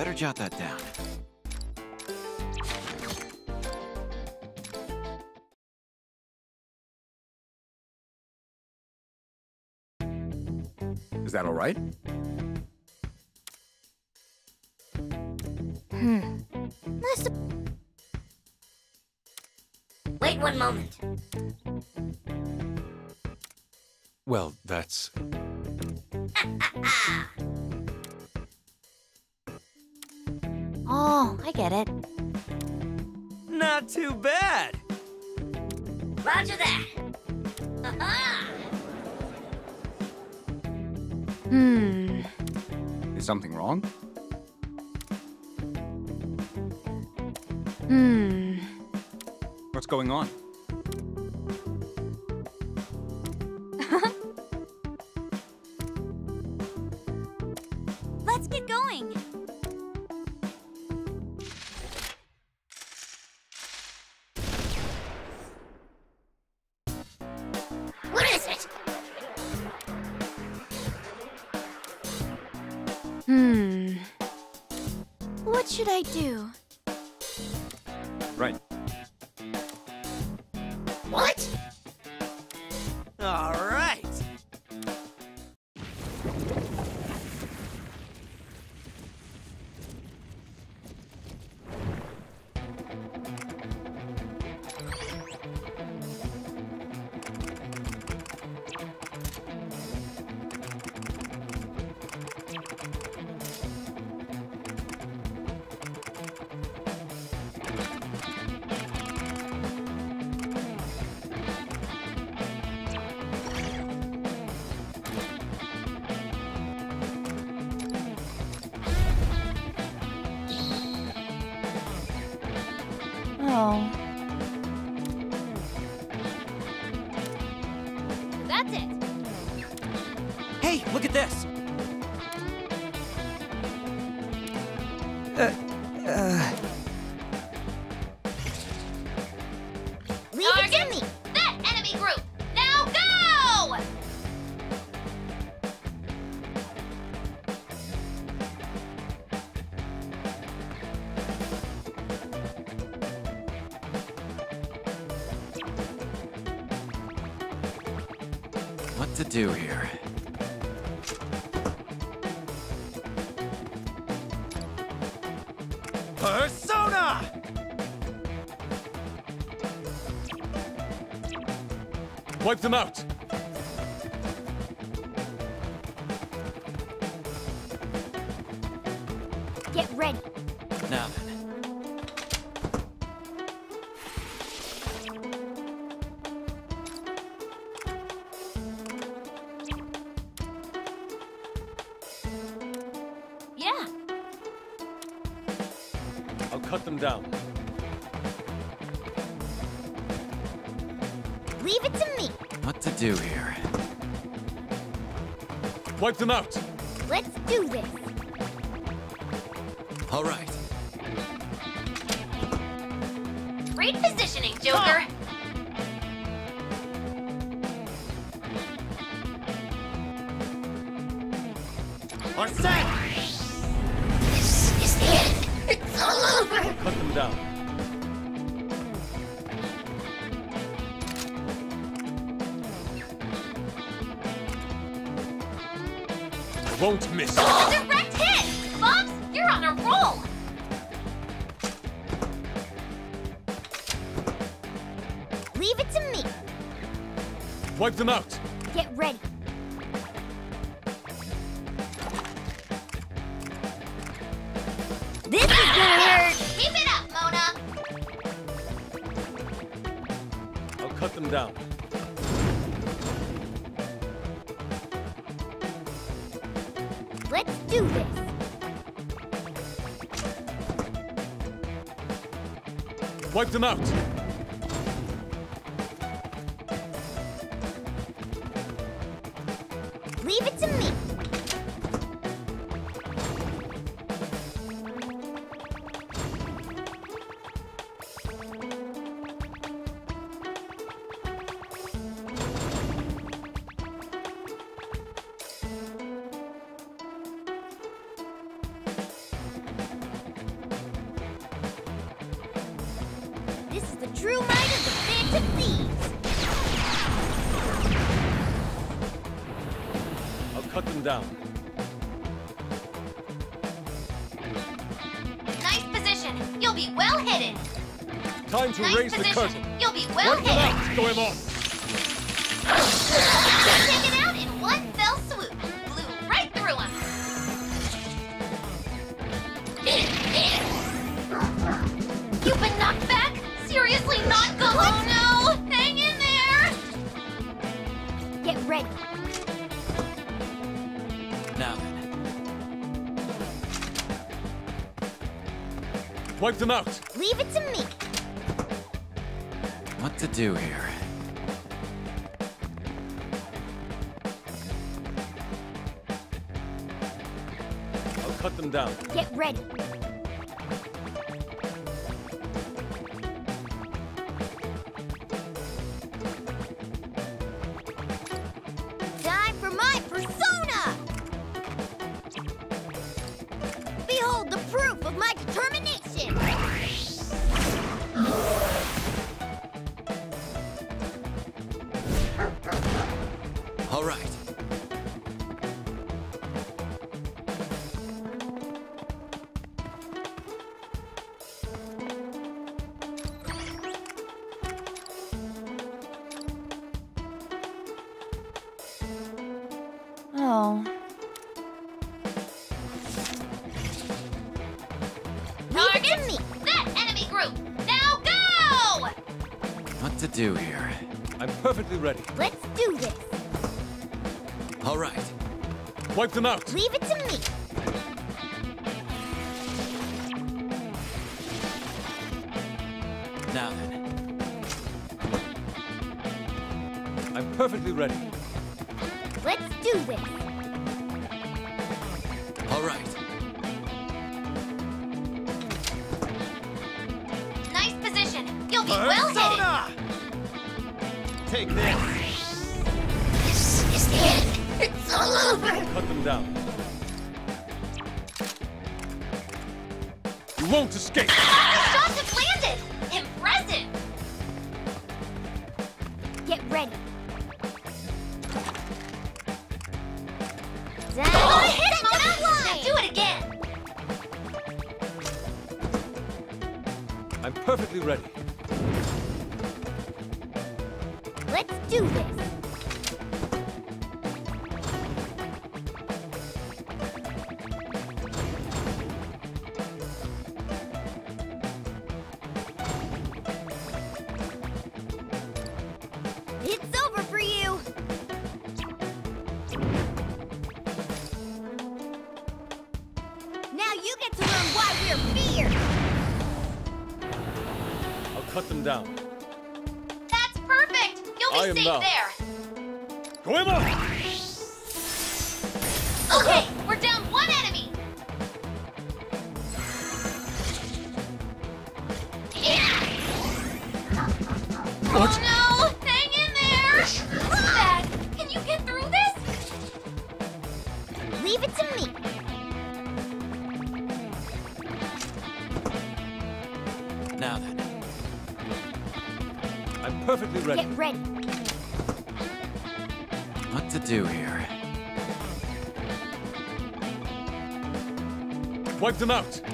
Better jot that down. Is that all right? Hmm. Wait one moment. Well, that's... That's it! Hey, look at this! them out! wipe them out. Let's do this. them out. be well hidden. Time to Ninth raise position. the curtain. You'll be well Work hidden. Out. Going on. Taken out in one fell swoop. Blew right through him. You've been knocked back? Seriously, not Gohan? Wipe them out. Leave it to me. What to do here? I'll cut them down. Get ready. Enough. Leave it knocked him out.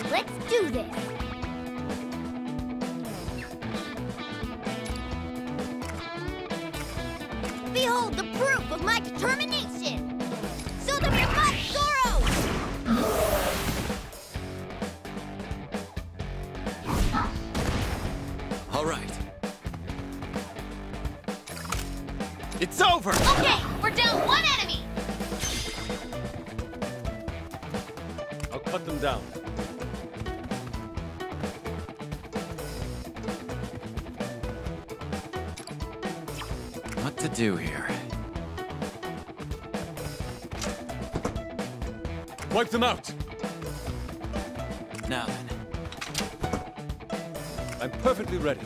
ready.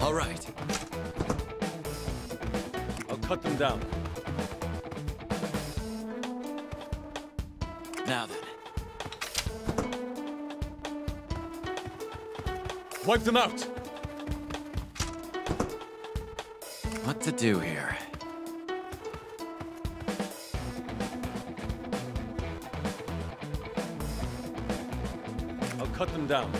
All right. I'll cut them down. Now then. Wipe them out! What to do here? I'll cut them down.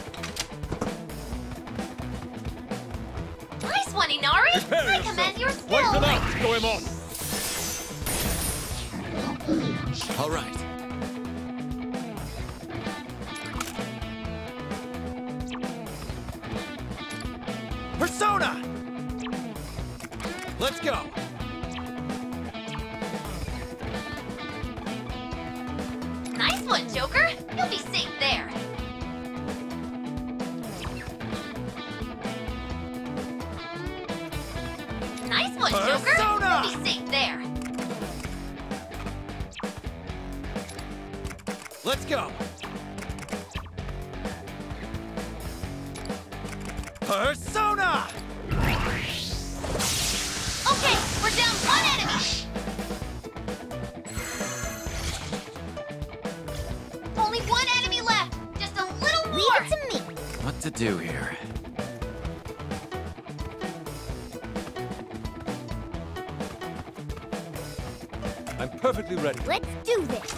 Ready. Let's do this.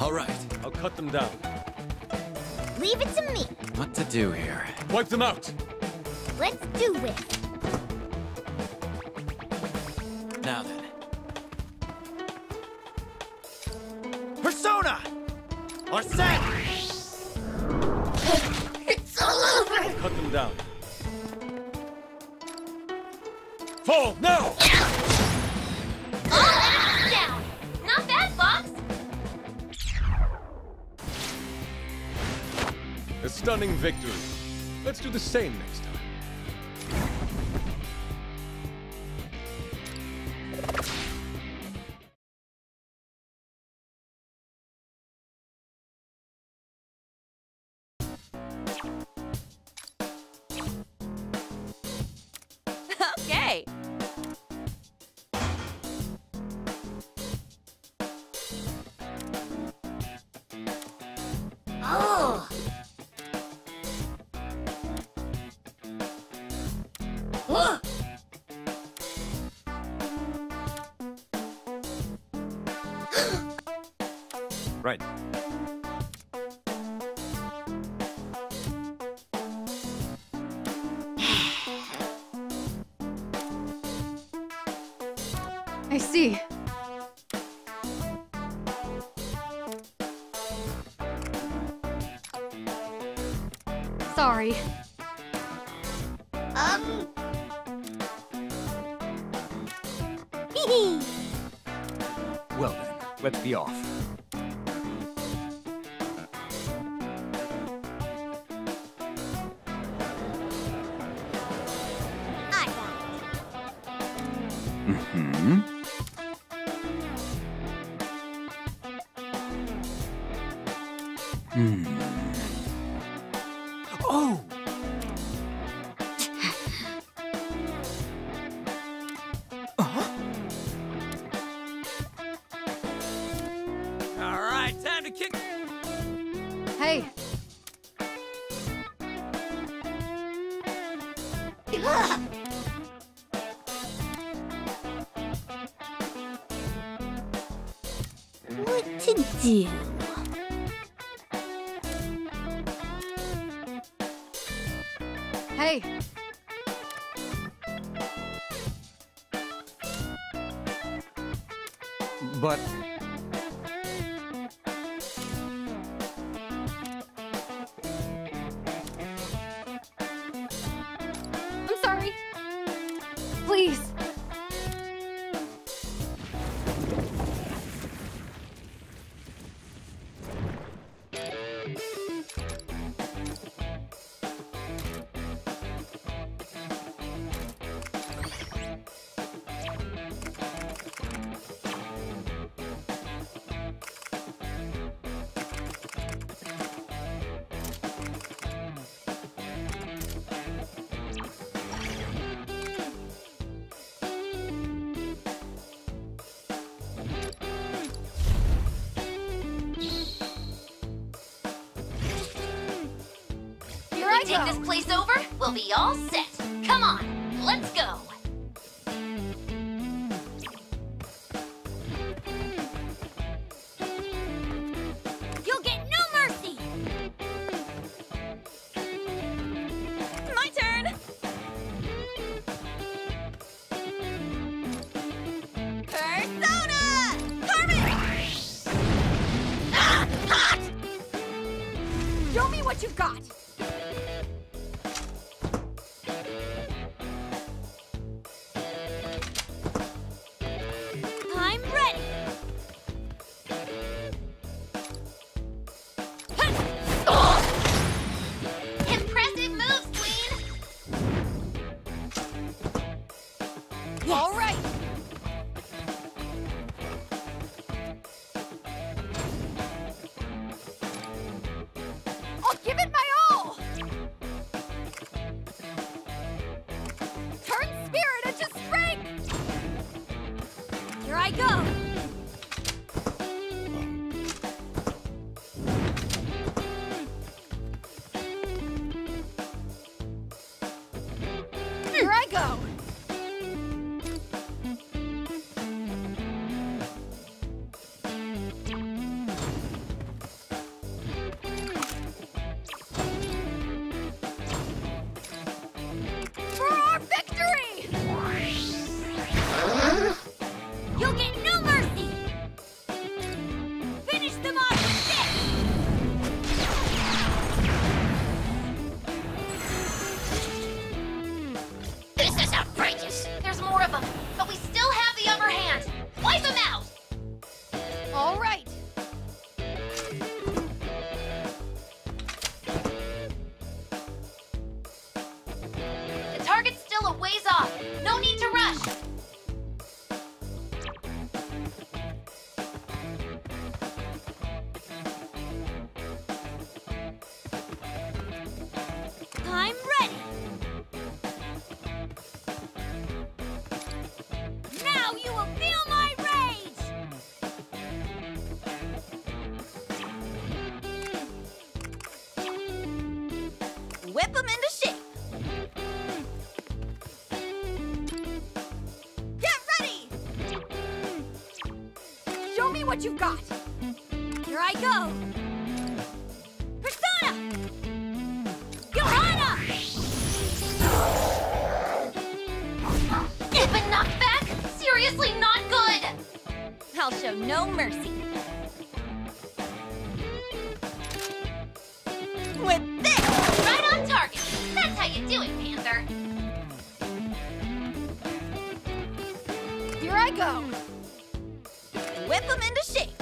All right. I'll cut them down. Leave it to me. What to do here? Wipe them out! Let's do it. Now then. Persona! Arsene! It's all over. Cut them down. Fall now! stunning victory. Let's do the same next time. take this place over, we'll be all set. Come on, let's go. no mercy. With this! Right on target! That's how you do it, Panther! Here I go! Whip them into shape!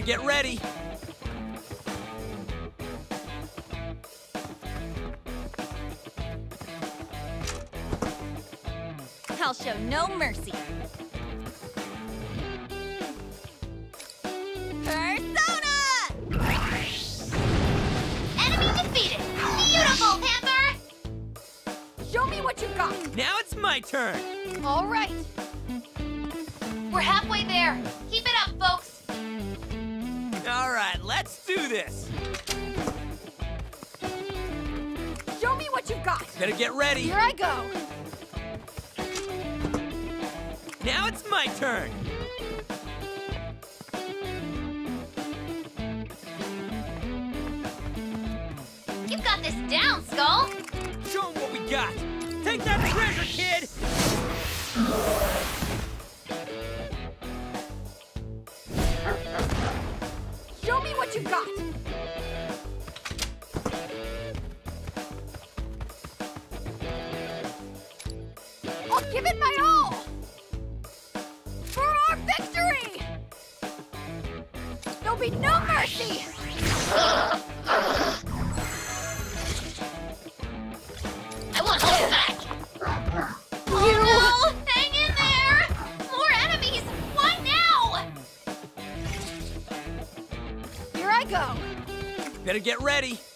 get ready. Better get ready.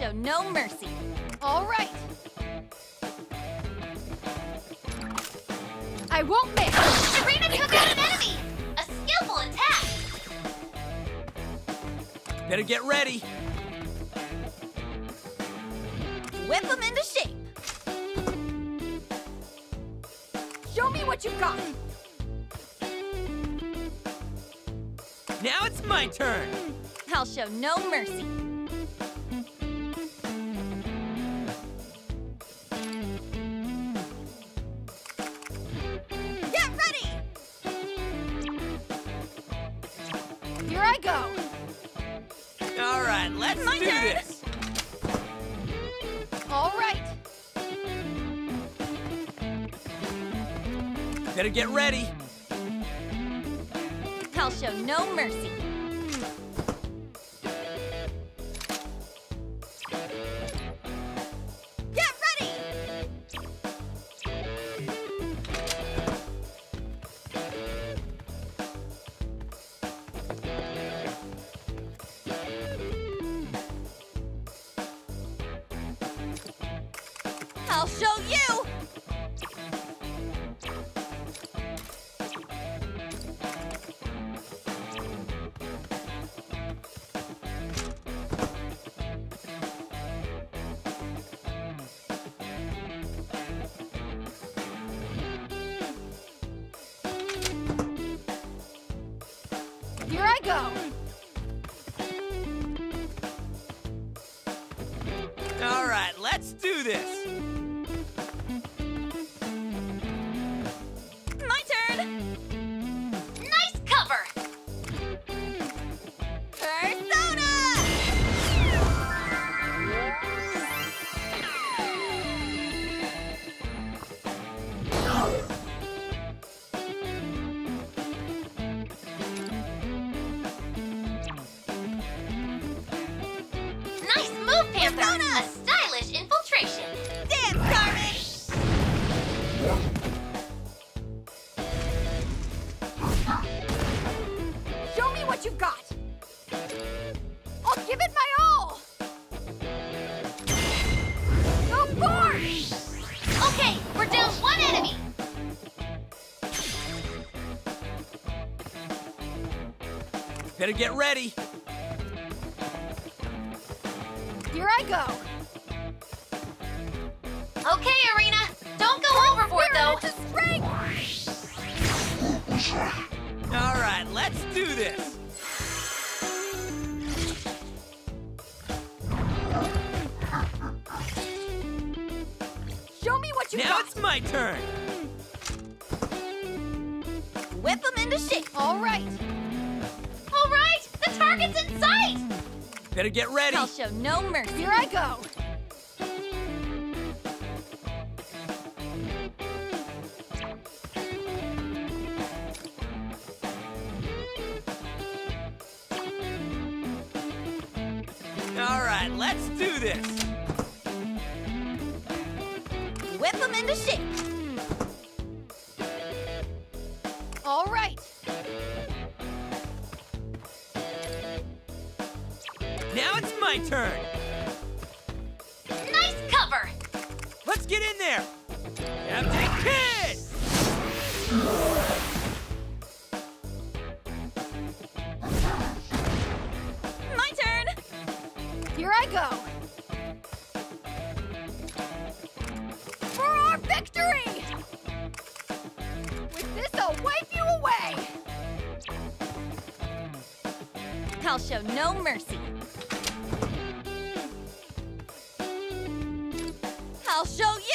show no mercy. Better get ready. I'll show no mercy. get ready. ready. I'll show no mercy. Here I go. Here I go. For our victory! With this, I'll wipe you away! I'll show no mercy. I'll show you!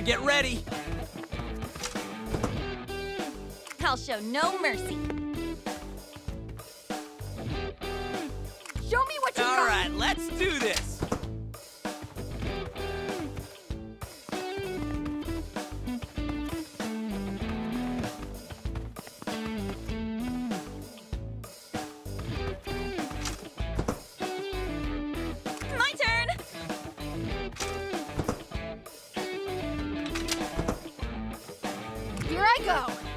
better get ready. I'll show no mercy. going.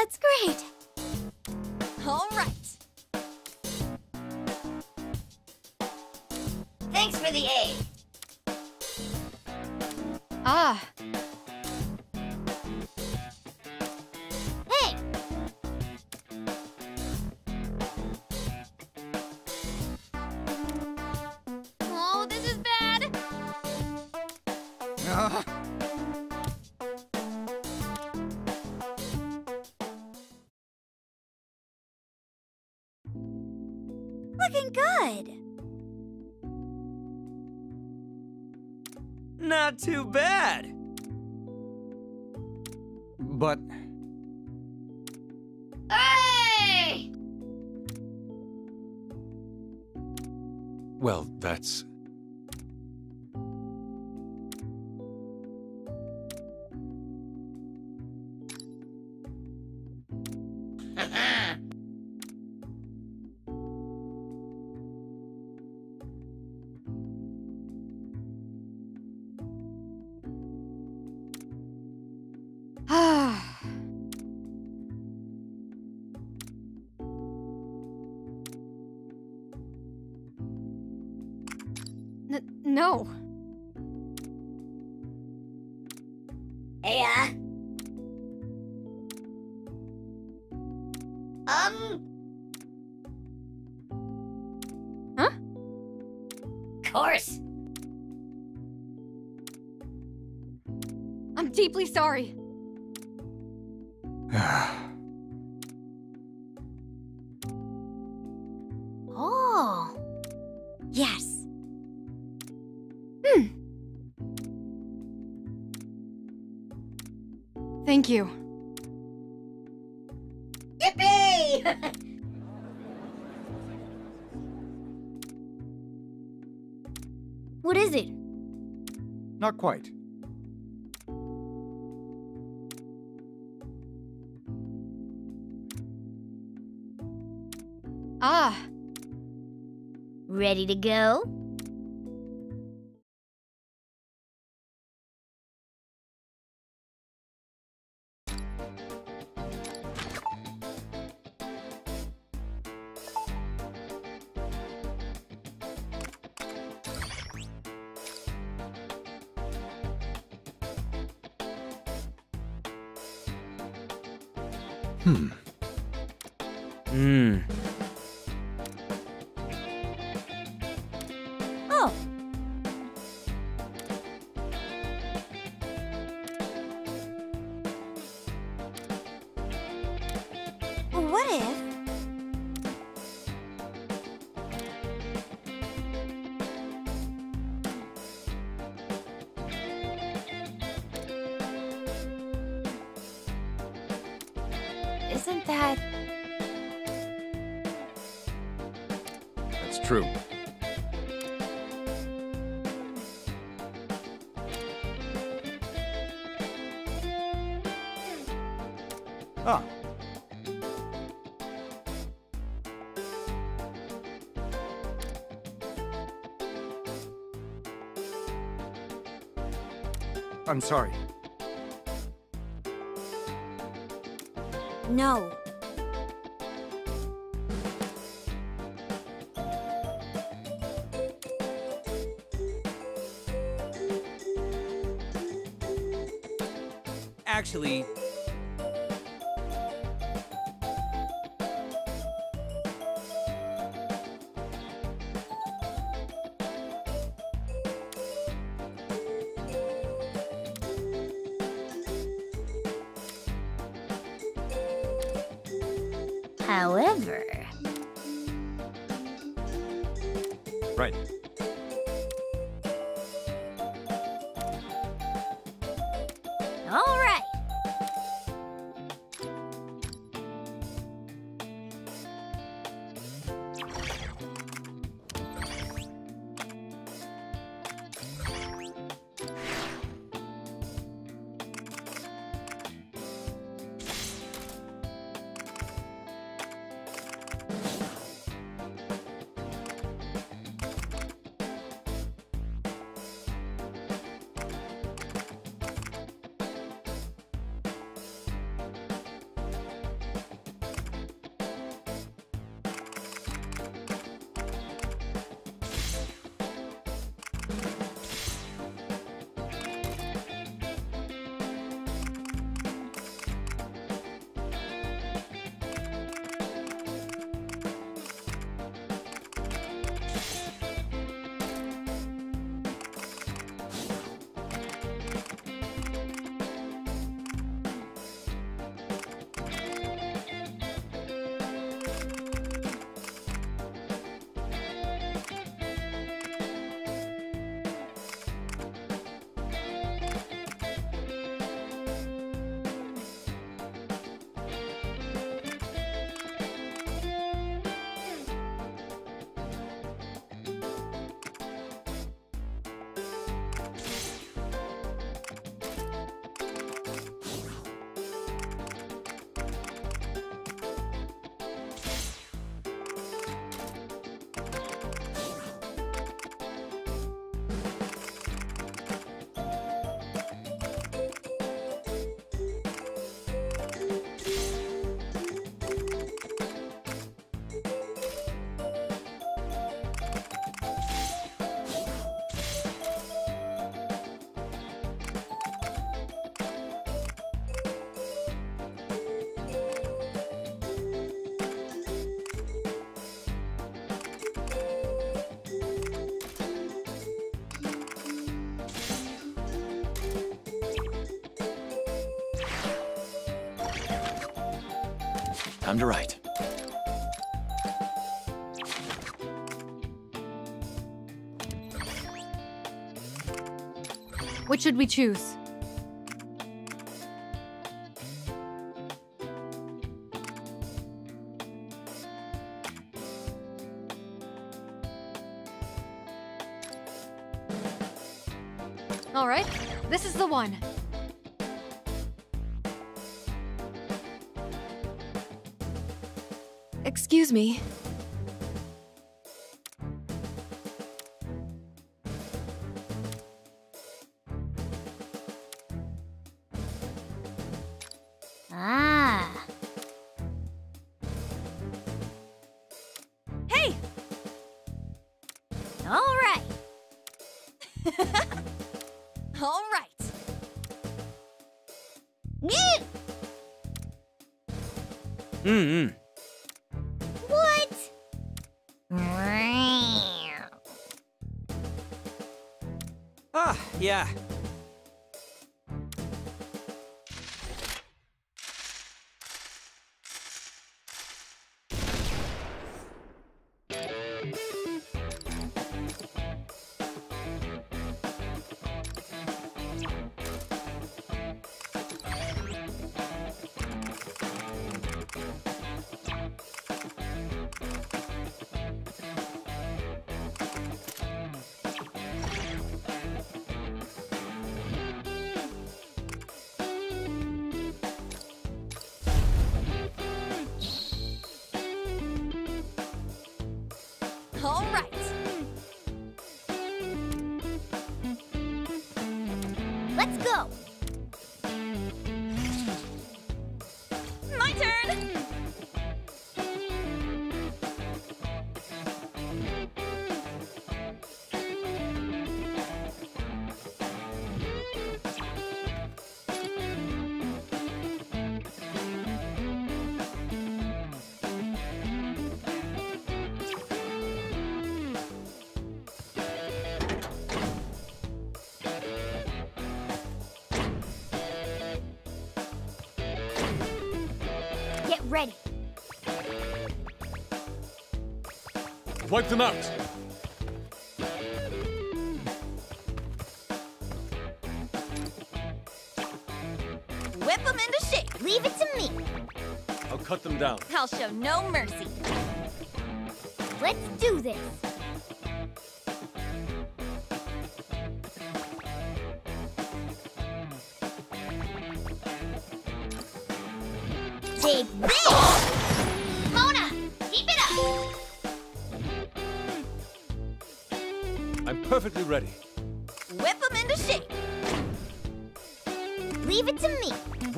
That's great. All right. Thanks for the aid. Ah, Too bad! But... Hey! Well, that's... quite. Ah. Ready to go? Hmm. Hmm. I'm sorry. No. Actually, Time to write. Which should we choose? Yeah, ready. Wipe them out. Whip them into shape. Leave it to me. I'll cut them down. I'll show no mercy. Let's do this.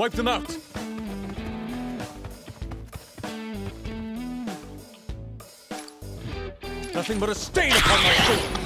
Wipe them out. Nothing but a stain upon my suit.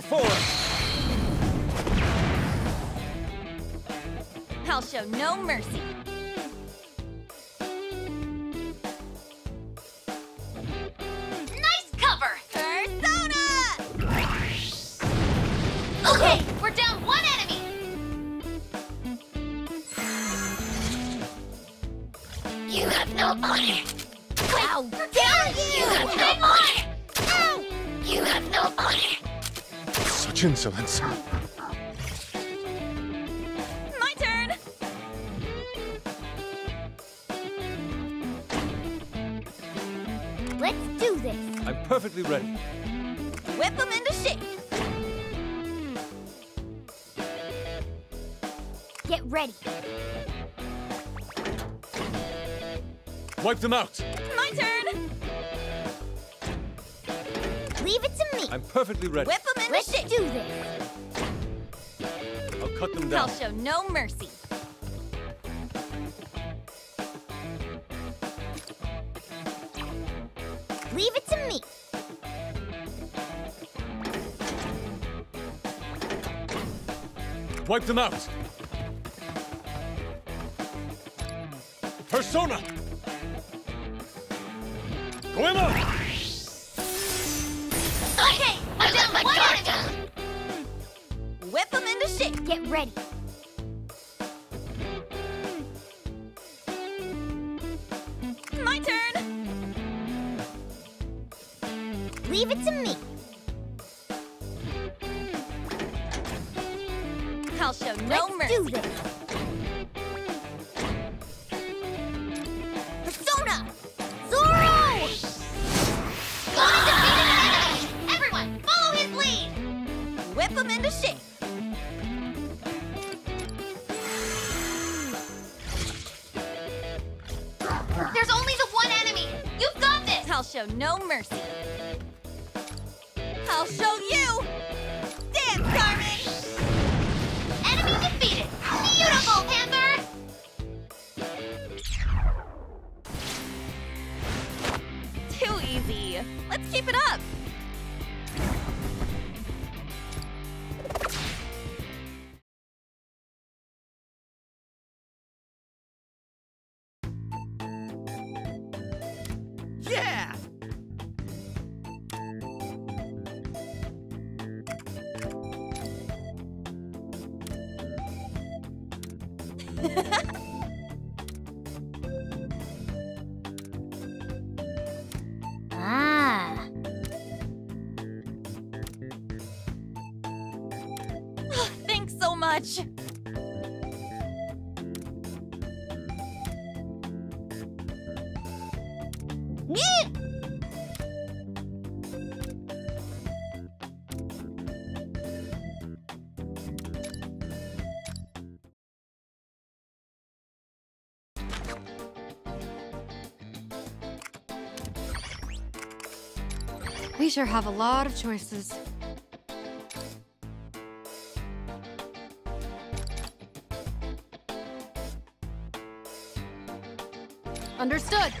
Before! I'll show no mercy. Wipe them out. My turn! Leave it to me. I'm perfectly ready. Whip them into Let's shape. do this. I'll cut them down. I'll show no mercy. Leave it to me. Wipe them out. Persona! Okay, down. Whip them into shape. Get ready. sure have a lot of choices. Understood.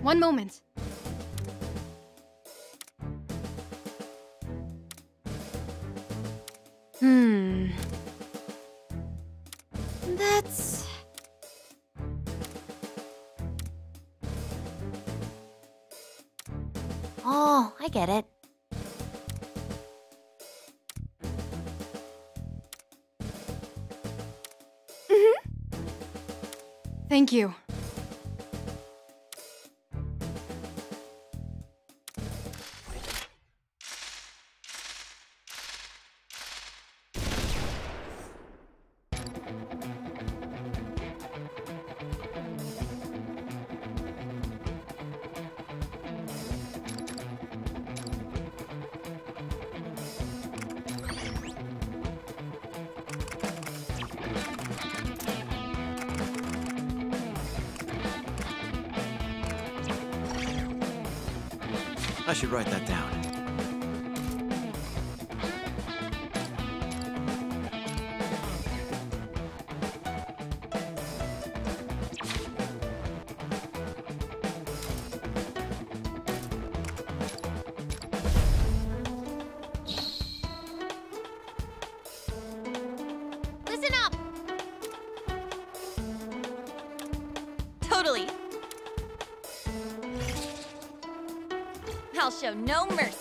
One moment. Thank you. I should write that down. no mercy.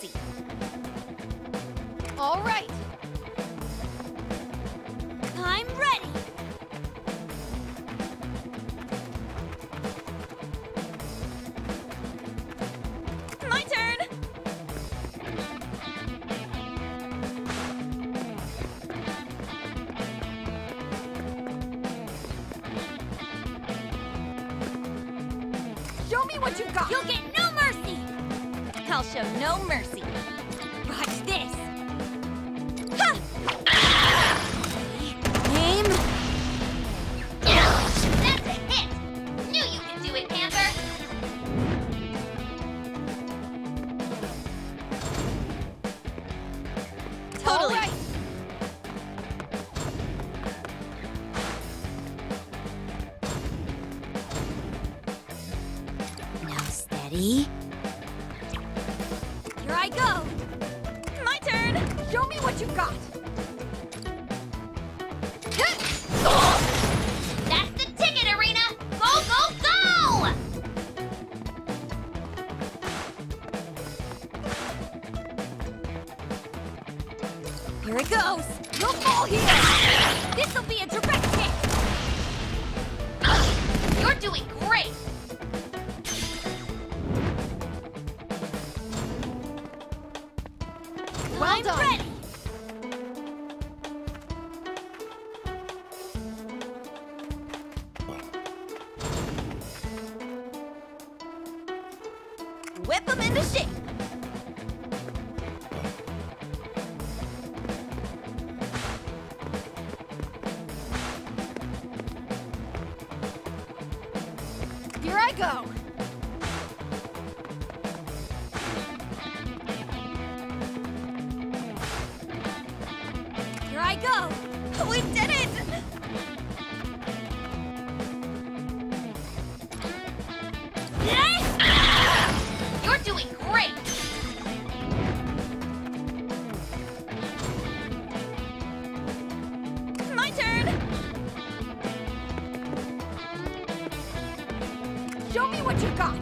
what you got!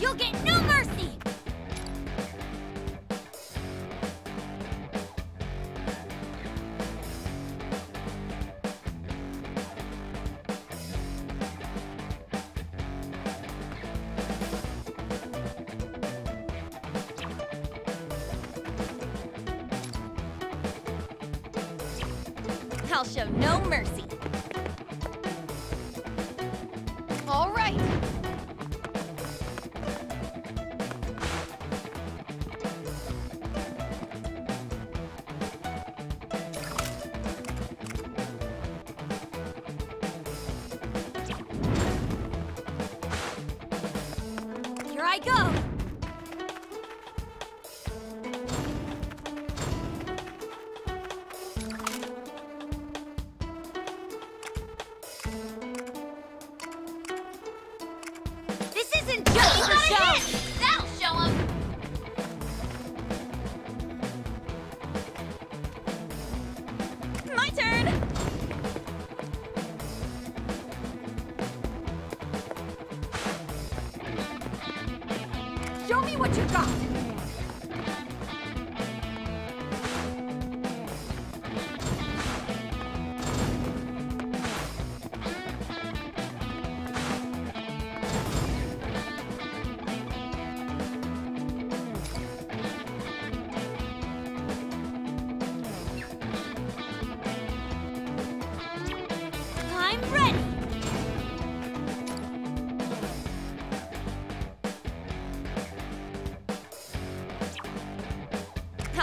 You'll get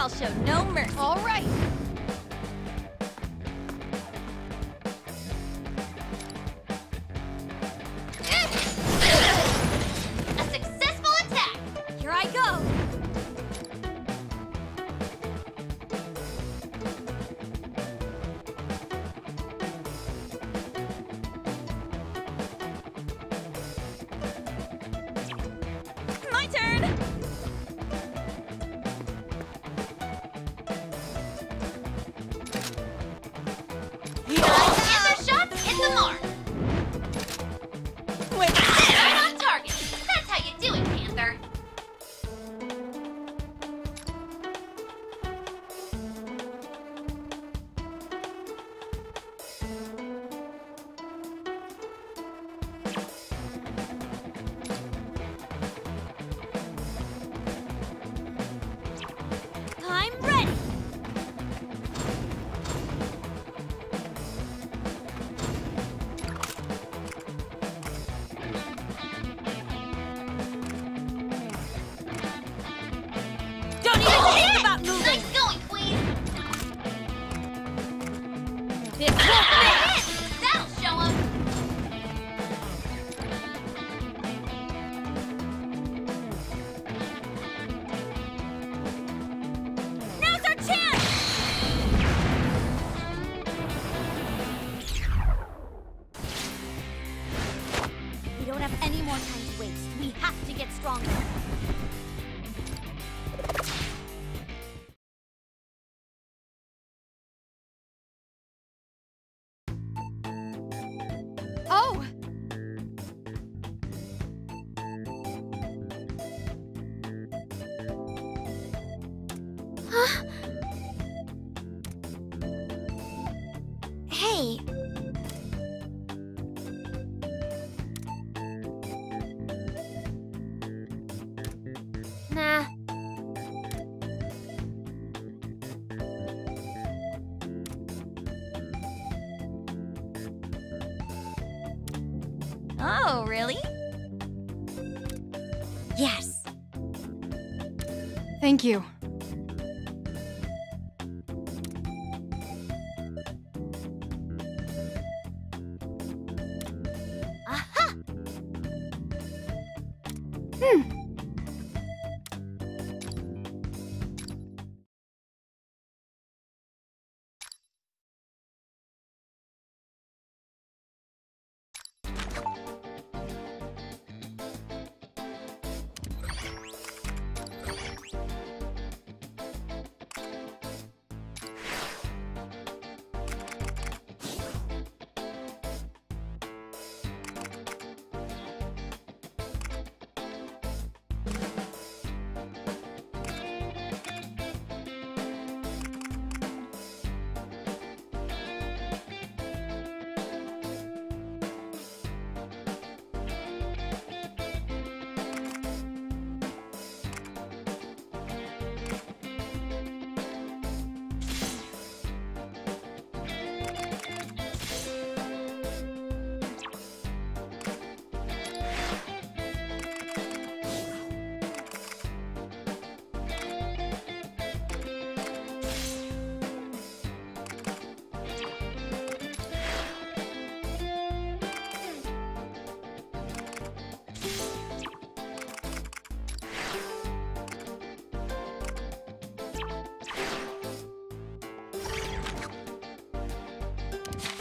I'll show no mercy. This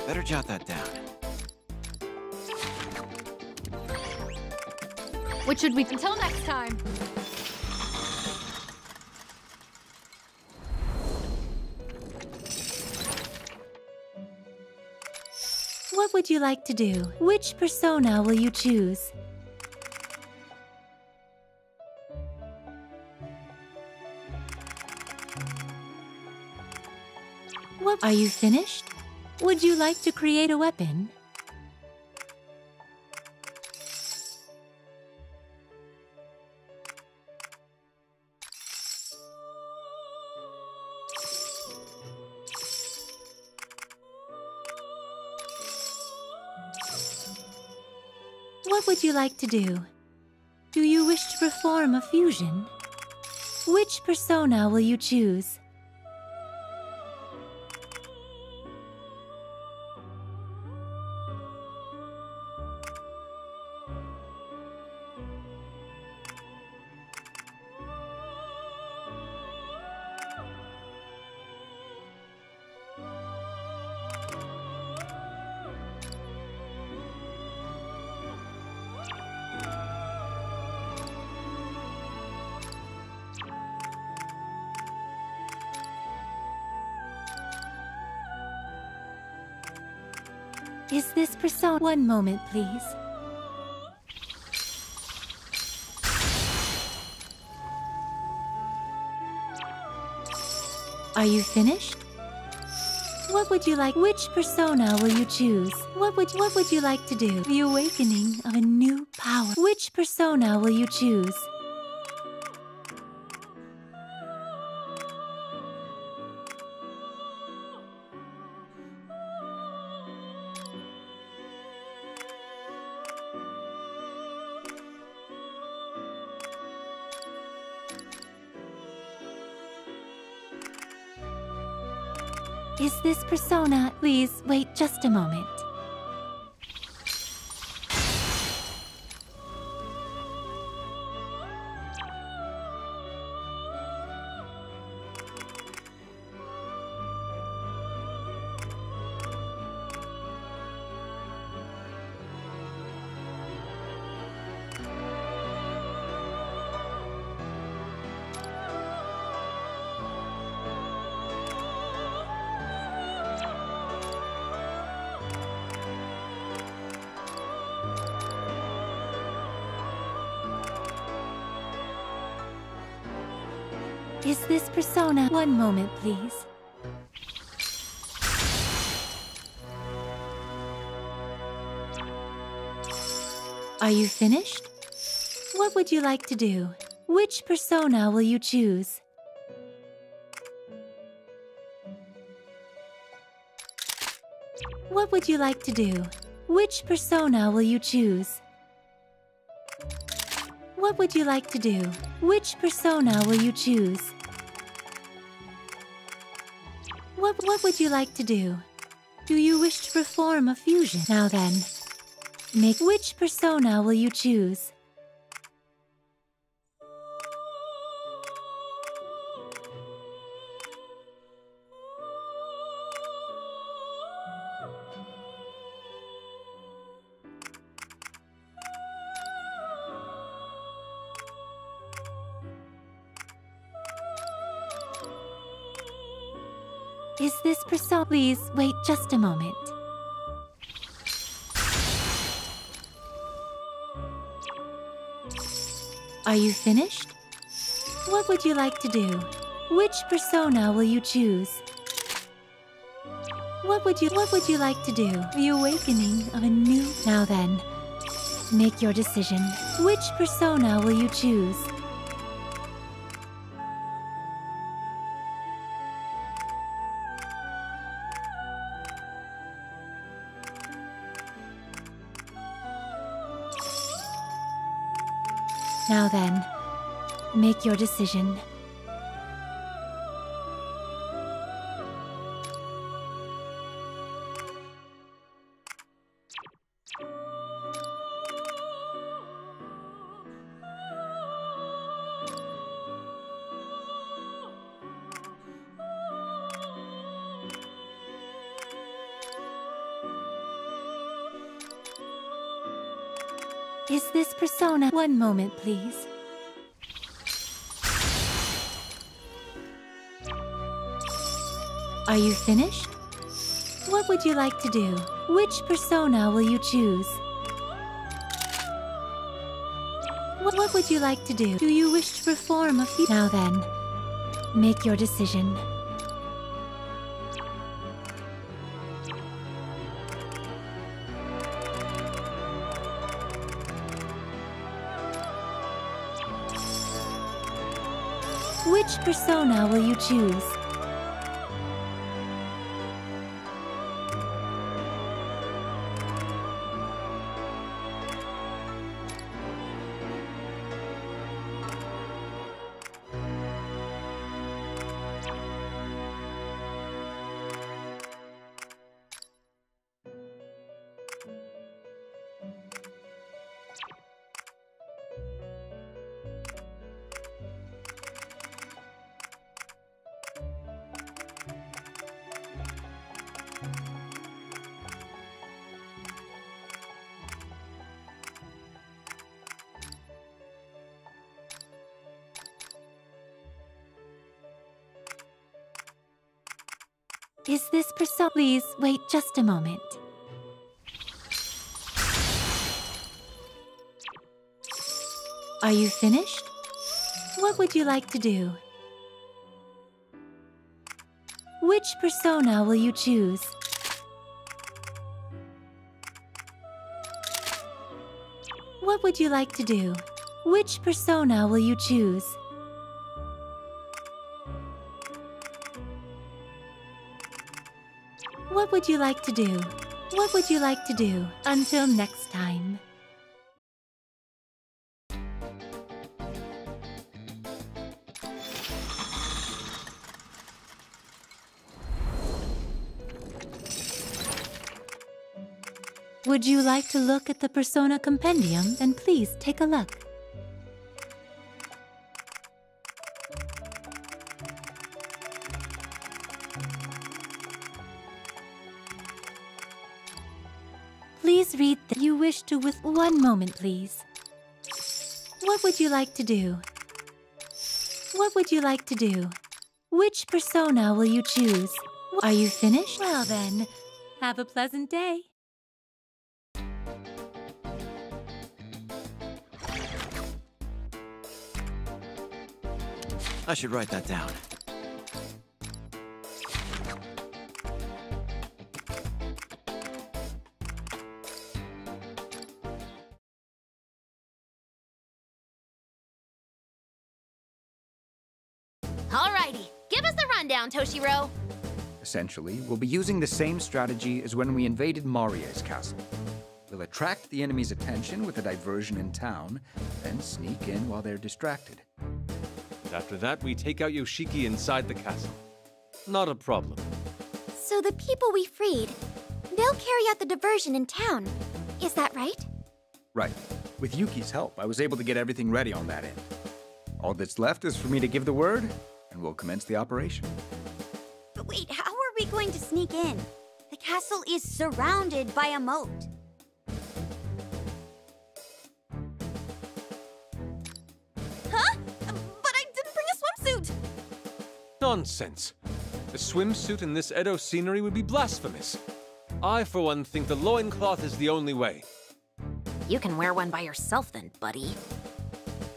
Better jot that down. What should we... Until next time. What would you like to do? Which persona will you choose? What are you finished? Would you like to create a weapon? What would you like to do? Do you wish to perform a fusion? Which persona will you choose? One moment, please. Are you finished? What would you like? Which persona will you choose? What would what would you like to do? The awakening of a new power. Which persona will you choose? Persona? Please wait just a moment. One moment, please. Are you finished? What would you like to do? Which persona will you choose? What would you like to do? Which persona will you choose? What would you like to do? Which persona will you choose? What, would you like to do? Do you wish to perform a fusion? Now then, make which persona will you choose? This persona? Please wait just a moment. Are you finished? What would you like to do? Which persona will you choose? What would you what would you like to do? The awakening of a new Now then, make your decision. Which persona will you choose? Then, make your decision. One moment, please. Are you finished? What would you like to do? Which persona will you choose? What, would you like to do? Do you wish to perform a feat? Now then, make your decision. Persona will you choose? Please wait just a moment. Are you finished? What would you like to do? Which persona will you choose? What would you like to do? Which persona will you choose? What would you like to do? What would you like to do? Until next time. Would you like to look at the Persona Compendium? Then please take a look. With one moment, please. What would you like to do? What would you like to do? Which persona will you choose? Are you finished? Well then, have a pleasant day. I should write that down. Us Toshiro. Essentially, we'll be using the same strategy as when we invaded Marie's castle. We'll attract the enemy's attention with a diversion in town, then sneak in while they're distracted. After that, we take out Yoshiki inside the castle. Not a problem. So the people we freed, they'll carry out the diversion in town. Is that right? Right. With Yuki's help, I was able to get everything ready on that end. All that's left is for me to give the word, and we'll commence the operation. But wait, how are we going to sneak in? The castle is surrounded by a moat. Huh? But I didn't bring a swimsuit! Nonsense. A swimsuit in this Edo scenery would be blasphemous. I, for one, think the loincloth is the only way. You can wear one by yourself then, buddy.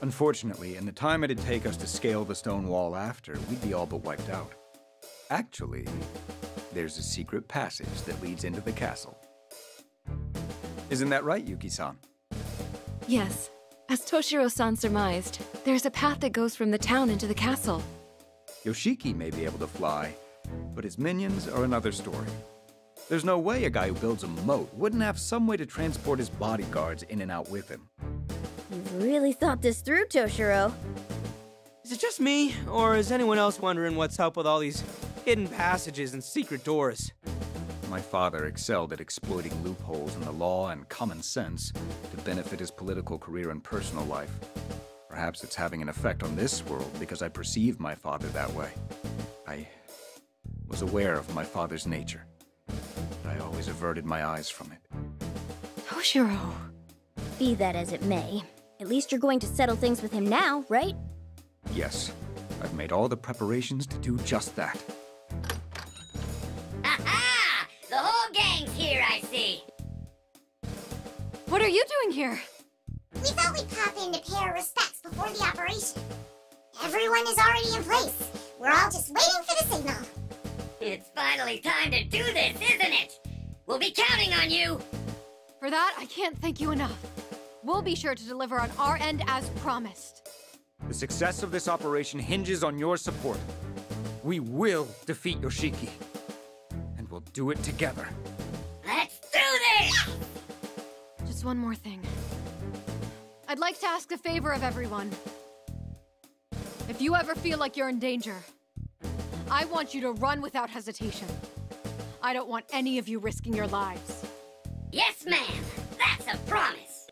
Unfortunately, in the time it'd take us to scale the stone wall after, we'd be all but wiped out. Actually, there's a secret passage that leads into the castle. Isn't that right, Yuki-san? Yes. As Toshiro-san surmised, there's a path that goes from the town into the castle. Yoshiki may be able to fly, but his minions are another story. There's no way a guy who builds a moat wouldn't have some way to transport his bodyguards in and out with him. You've really thought this through, Toshiro. Is it just me, or is anyone else wondering what's up with all these hidden passages and secret doors? My father excelled at exploiting loopholes in the law and common sense to benefit his political career and personal life. Perhaps it's having an effect on this world because I perceive my father that way. I was aware of my father's nature, but I always averted my eyes from it. Toshiro. Be that as it may. At least you're going to settle things with him now, right? Yes, I've made all the preparations to do just that. What are you doing here? We thought we'd pop in to pay our respects before the operation. Everyone is already in place. We're all just waiting for the signal. It's finally time to do this, isn't it? We'll be counting on you. For that, I can't thank you enough. We'll be sure to deliver on our end as promised. The success of this operation hinges on your support. We will defeat Yoshiki. And we'll do it together. Just one more thing. I'd like to ask a favor of everyone. If you ever feel like you're in danger, I want you to run without hesitation. I don't want any of you risking your lives. Yes, ma'am. That's a promise.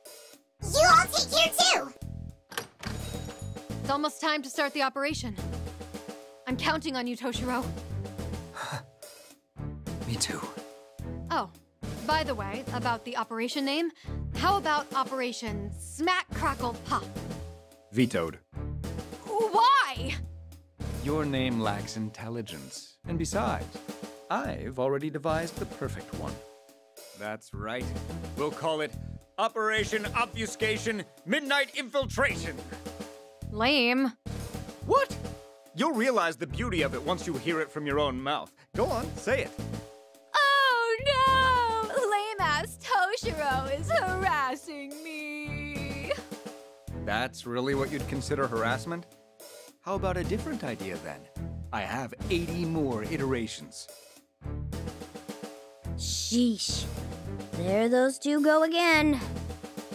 You all take care too! It's almost time to start the operation. I'm counting on you, Toshiro. Me too. Oh, by the way, about the operation name, how about Operation Smack Crackle Pop? Vetoed. Why? Your name lacks intelligence. And besides, I've already devised the perfect one. That's right. We'll call it Operation Obfuscation Midnight Infiltration. Lame. What? You'll realize the beauty of it once you hear it from your own mouth. Go on, say it. Ass is harassing me. That's really what you'd consider harassment? How about a different idea then? I have 80 more iterations. Sheesh. There those two go again.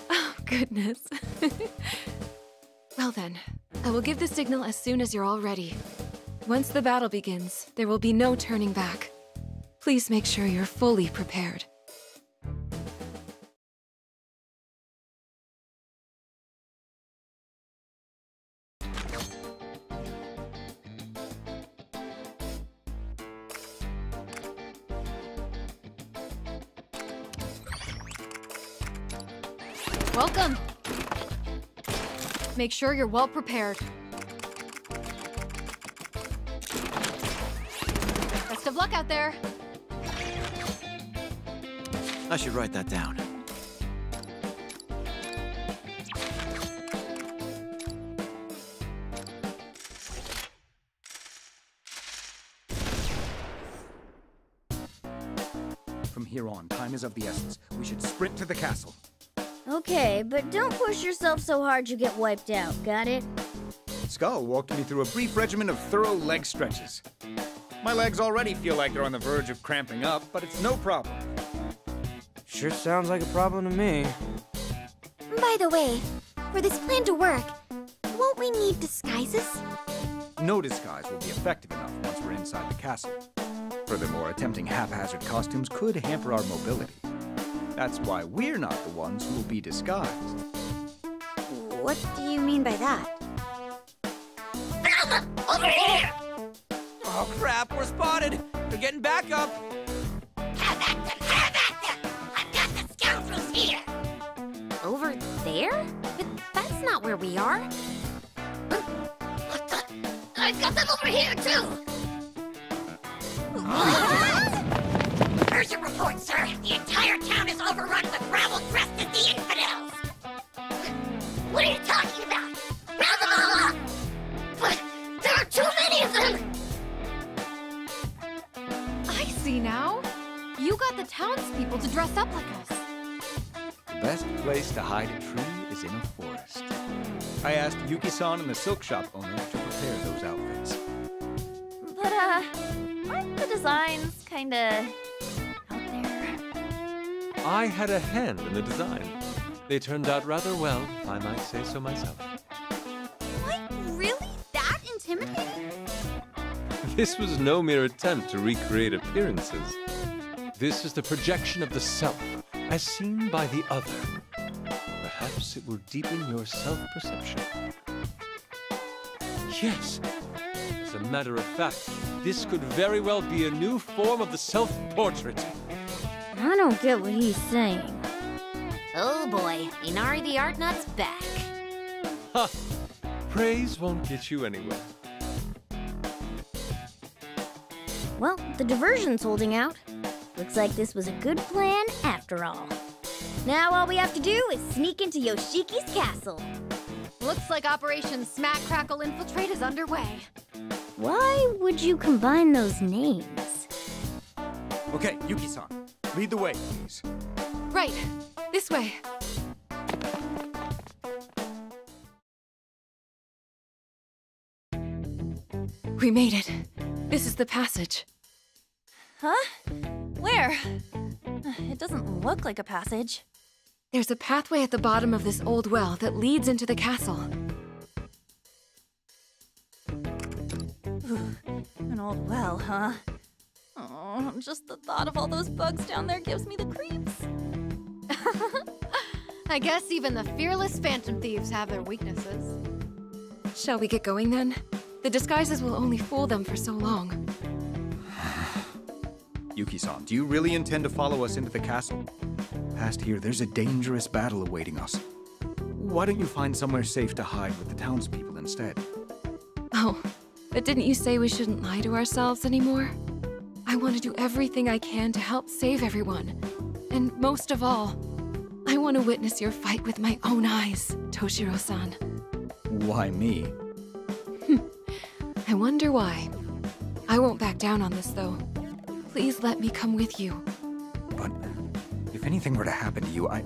Oh, goodness. well then, I will give the signal as soon as you're all ready. Once the battle begins, there will be no turning back. Please make sure you're fully prepared. Make sure you're well prepared. Best of luck out there. I should write that down. From here on, time is of the essence. We should sprint to the castle. Okay, but don't push yourself so hard you get wiped out, got it? Skull walked me through a brief regimen of thorough leg stretches. My legs already feel like they're on the verge of cramping up, but it's no problem. Sure sounds like a problem to me. By the way, for this plan to work, won't we need disguises? No disguise will be effective enough once we're inside the castle. Furthermore, attempting haphazard costumes could hamper our mobility. That's why we're not the ones who will be disguised. What do you mean by that? Over here! Oh crap, we're spotted! They're getting back up! Have at them! Have at them! I've got the scoundrels here! Over there? But that's not where we are. What the? I've got them over here, too! Here's your report, sir. The entire town is overrun with rabble-crested the infidels! What are you talking about? Round them all up! But there are too many of them! I see now. You got the townspeople to dress up like us. The best place to hide a tree is in a forest. I asked Yuki-san and the silk shop owner to prepare those outfits. But, uh, aren't the designs kinda out there? I had a hand in the design. They turned out rather well, if I might say so myself. Like, really? That intimidating? This was no mere attempt to recreate appearances. This is the projection of the self, as seen by the other. Perhaps it will deepen your self-perception. Yes. As a matter of fact, this could very well be a new form of the self-portrait. I don't get what he's saying. Oh boy, Inari the Art Nut's back. Ha! Praise won't get you anywhere. Well, the diversion's holding out. Looks like this was a good plan after all. Now all we have to do is sneak into Yoshiki's castle. Looks like Operation Smack Crackle Infiltrate is underway. Why would you combine those names? Okay, Yuki-san, lead the way, please. Right. This way. We made it. This is the passage. Huh? Where? It doesn't look like a passage. There's a pathway at the bottom of this old well that leads into the castle. An old well, huh? Oh, just the thought of all those bugs down there gives me the creeps. I guess even the fearless phantom thieves have their weaknesses. Shall we get going then? The disguises will only fool them for so long. Yuki-san, do you really intend to follow us into the castle? Past here, there's a dangerous battle awaiting us. Why don't you find somewhere safe to hide with the townspeople instead? Oh, but didn't you say we shouldn't lie to ourselves anymore? I want to do everything I can to help save everyone. And most of all, I want to witness your fight with my own eyes, Toshiro-san. Why me? I wonder why. I won't back down on this, though. Please let me come with you. But if anything were to happen to you, I...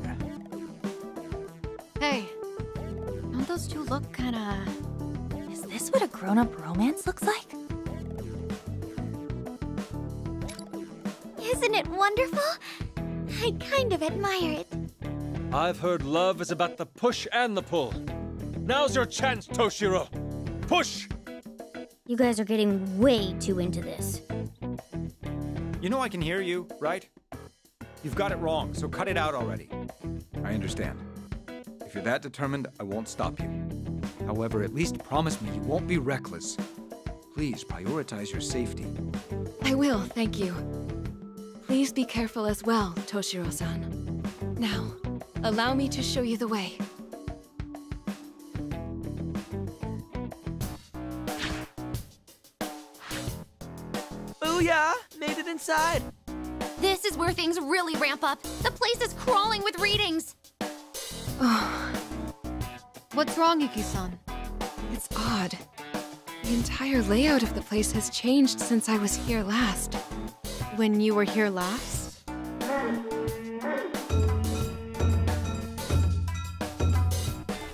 Hey, don't those two look kinda... Is this what a grown-up romance looks like? Isn't it wonderful? I kind of admire it. I've heard love is about the push and the pull. Now's your chance, Toshiro. Push! You guys are getting way too into this. You know I can hear you, right? You've got it wrong, so cut it out already. I understand. If you're that determined, I won't stop you. However, at least promise me you won't be reckless. Please prioritize your safety. I will, thank you. Please be careful as well, Toshiro-san. Now, allow me to show you the way. Booyah! Made it inside. This is where things really ramp up. The place is crawling with readings. What's wrong, Yuki-san? It's odd. The entire layout of the place has changed since I was here last. When you were here last?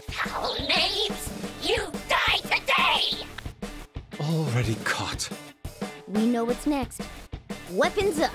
Foul knaves! You die today! Already caught. We know what's next. Weapons up.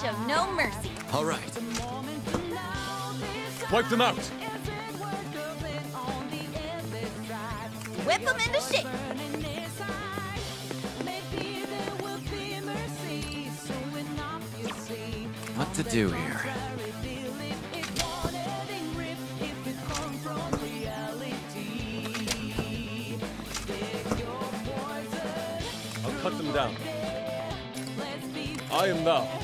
Show no mercy. All right. moment to now. This Wipe them out. isn't worth building on the endless drive. Whip them into shape. Burning inside. Maybe there will be mercy soon enough, you see. What to do here? I'll cut them down. I am thou.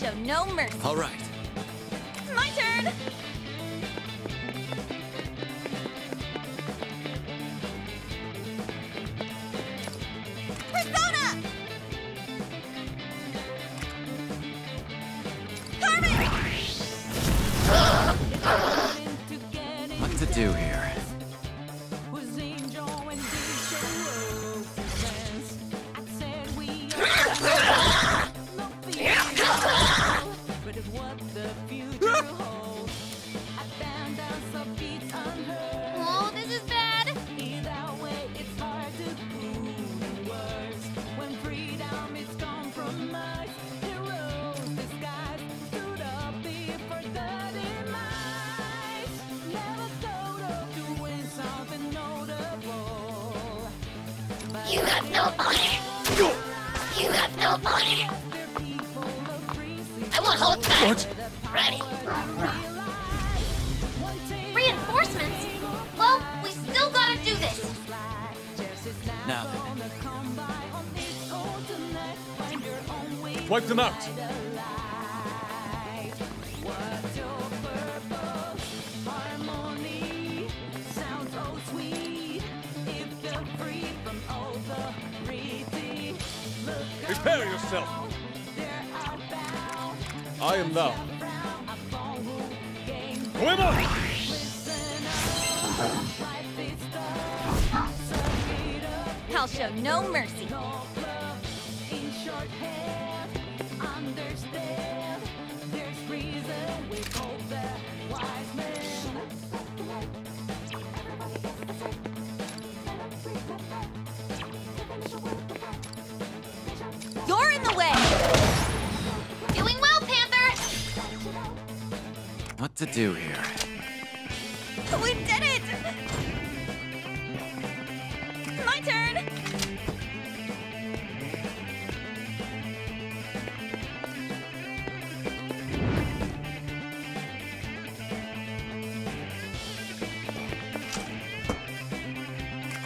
show no mercy. All right.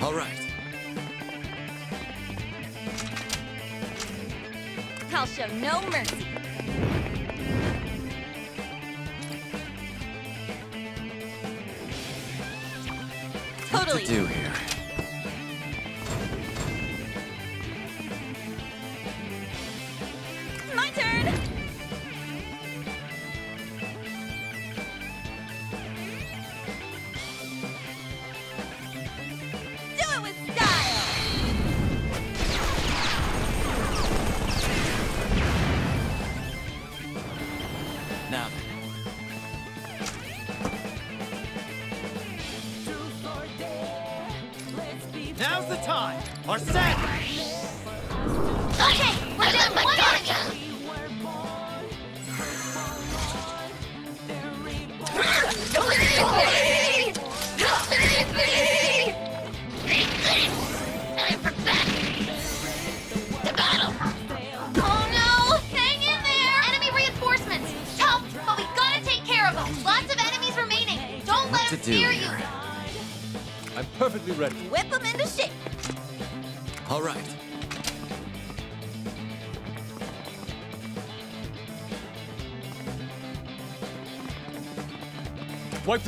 All right. I'll show no mercy. Totally. What to do here?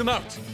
knocked out.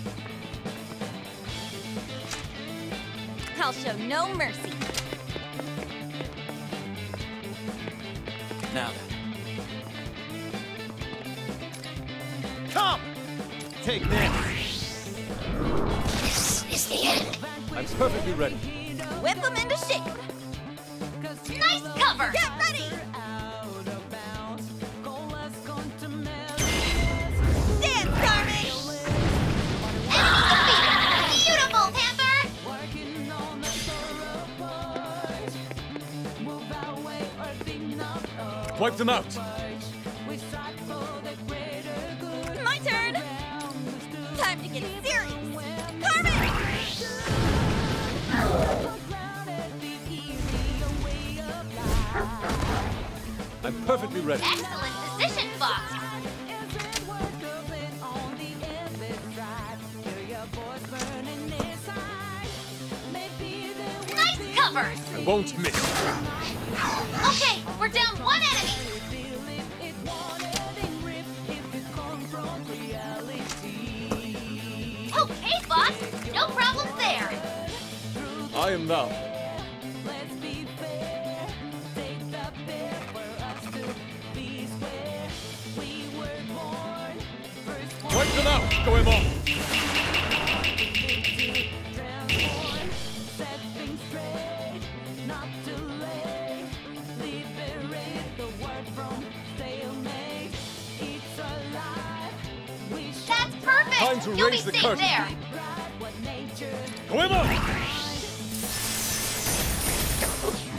You'll raise be the safe curtain. there. Go him!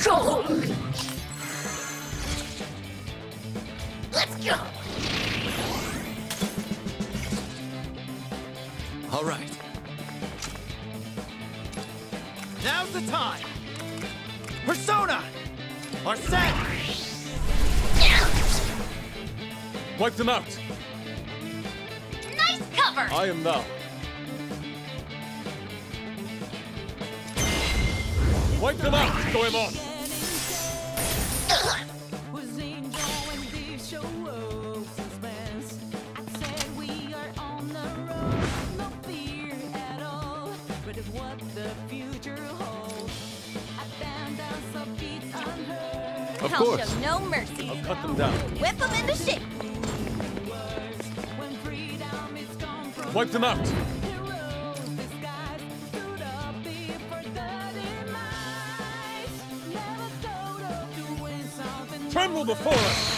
Go. Let's go. All right. Now's the time. Persona! Arsene! Wipe them out! Nice cover. I am thou. Wipe them out! Go him! Of I'll course. show no mercy. I'll cut them down. Whip them into shape. Wipe them out! Tremble before us!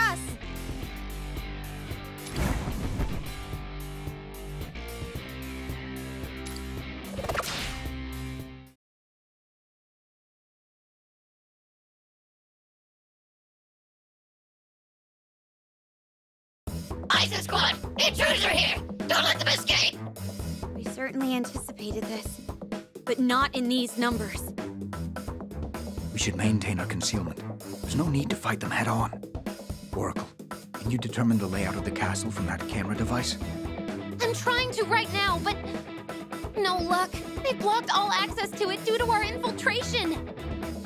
Us. ISIS squad, intruders are here. Don't let them escape. We certainly anticipated this, but not in these numbers. We should maintain our concealment. There's no need to fight them head on. Oracle, can you determine the layout of the castle from that camera device? I'm trying to right now, but no luck. They blocked all access to it due to our infiltration.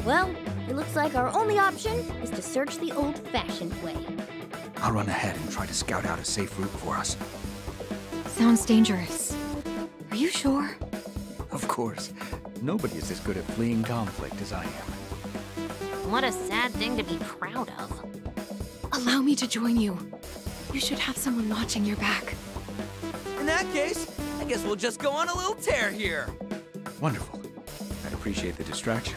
Well, it looks like our only option is to search the old-fashioned way. I'll run ahead and try to scout out a safe route for us. Sounds dangerous. Are you sure? Of course. Nobody is as good at fleeing conflict as I am. What a sad thing to be proud of. Allow me to join you. You should have someone watching your back. In that case, I guess we'll just go on a little tear here. Wonderful. I'd appreciate the distraction.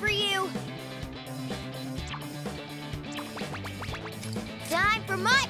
for you. Time for my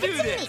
this.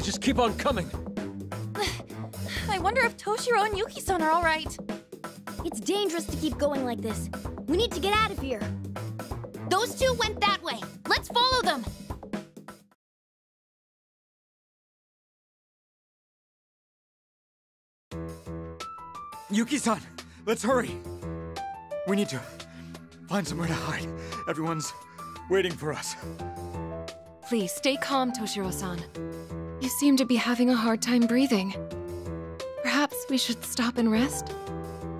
They just keep on coming. I wonder if Toshiro and Yuki-san are all right. It's dangerous to keep going like this. We need to get out of here. Those two went that way. Let's follow them. Yuki-san, let's hurry. We need to find somewhere to hide. Everyone's waiting for us. Please stay calm, Toshiro-san. You seem to be having a hard time breathing. Perhaps we should stop and rest?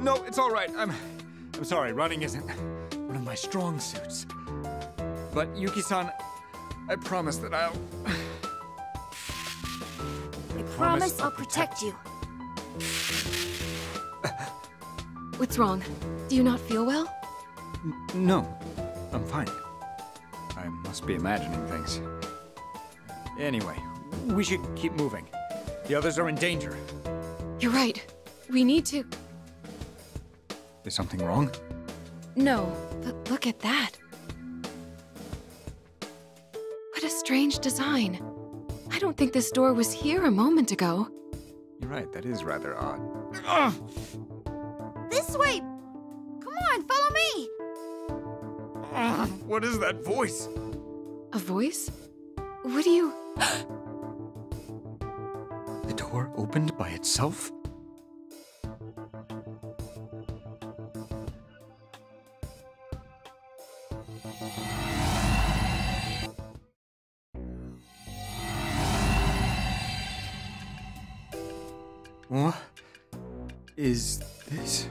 No, it's all right. I'm I'm sorry. Running isn't one of my strong suits. But Yuki-san, I promise that I'll I promise I'll protect you. What's wrong? Do you not feel well? No, I'm fine. I must be imagining things. Anyway, we should keep moving. The others are in danger. You're right. We need to. Is something wrong? No, but look at that. What a strange design. I don't think this door was here a moment ago. You're right, that is rather odd. This way! Come on, follow me! What is that voice? A voice? What do you. The door opened by itself? What is this?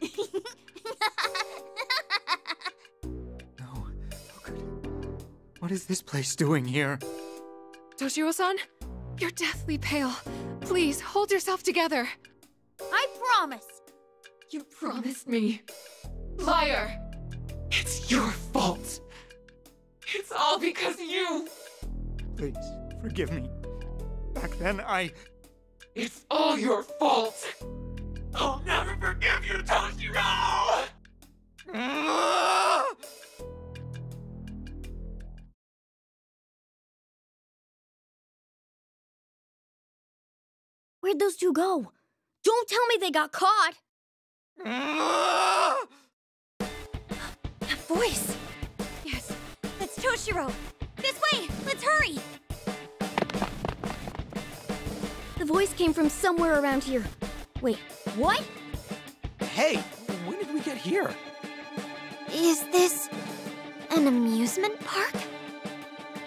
no, how could. What is this place doing here? Toshiro-san? You're deathly pale. Please, hold yourself together. I promise! You promised me. Liar! It's your fault. It's all because of you. Please, forgive me. Back then, I. It's all your fault. I'll never forgive you, Toshiro! Where'd those two go? Don't tell me they got caught! That voice! Yes, that's Toshiro! This way! Let's hurry! The voice came from somewhere around here. Wait, what? Hey, when did we get here? Is this an amusement park?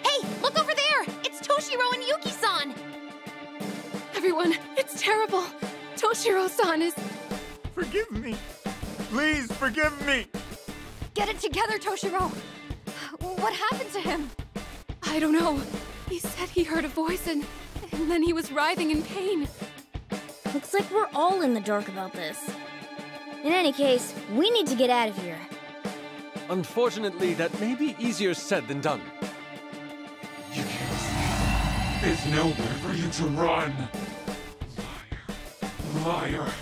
Hey, look over there! It's Toshiro and Yuki-san! Everyone, it's terrible. Toshiro-san is. Forgive me. Please, forgive me. Get it together, Toshiro! What happened to him? I don't know. He said he heard a voice and. and then he was writhing in pain. Looks like we're all in the dark about this. In any case, we need to get out of here. Unfortunately, that may be easier said than done. You can't escape. There's nowhere for you to run. Liar.